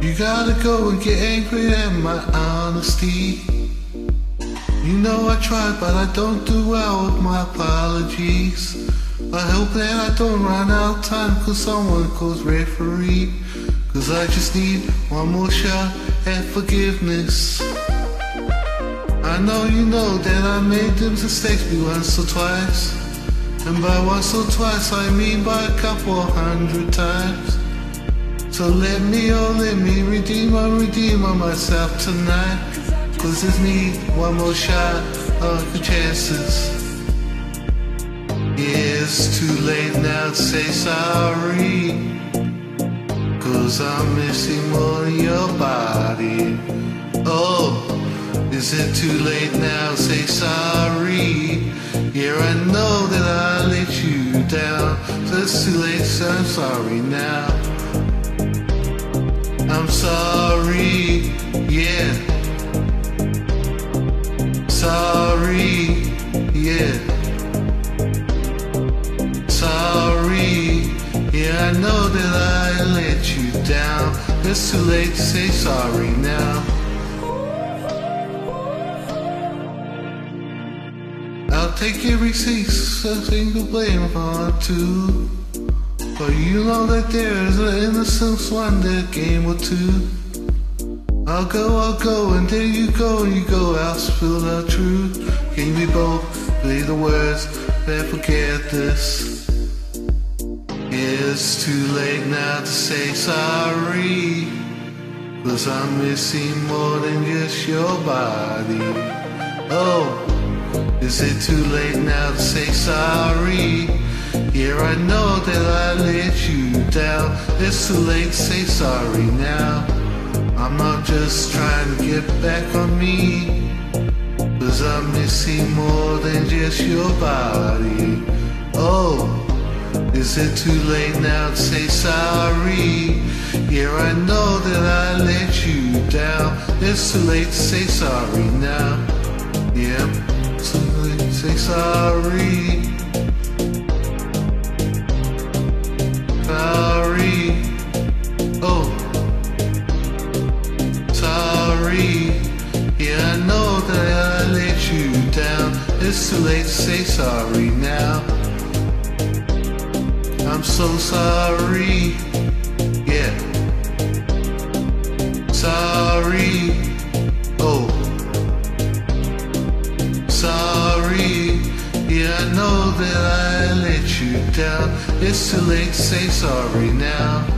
You gotta go and get angry at my honesty. You know I tried, but I don't do well with my apologies. I hope that I don't run out of time cause someone calls referee. Cause I just need one more shot at forgiveness. I know you know that I made them mistakes be once or twice. And by once or twice I mean by a couple hundred times. So let me, oh let me redeem, I redeem on myself tonight. Cause it's me, one more shot of the chances. Yeah, it's too late now to say sorry. Cause I'm missing more of your body. Is it too late now say sorry? Yeah, I know that I let you down. So it's too late, so I'm sorry now. I'm sorry, yeah. Sorry, yeah. Sorry, yeah, I know that I let you down. It's too late say sorry now. Take every single blame on too. But you know that there's an innocence one that game or two. I'll go, I'll go, and there you go, and you go out, spill the truth. Can we both play the words that forget this? It's too late now to say sorry. Cause I'm missing more than just your body. Oh, is it too late now to say sorry? Yeah, I know that I let you down. It's too late to say sorry now. I'm not just trying to get back on me. Cause I'm missing more than just your body. Oh, is it too late now to say sorry? Yeah, I know that I let you down. It's too late to say sorry now. Yeah, say sorry. Sorry. Oh. Sorry. Yeah, I know that I let you down. It's too late to say sorry now. I'm so sorry. Yeah. Sorry. Know that I let you down. It's too late say sorry now.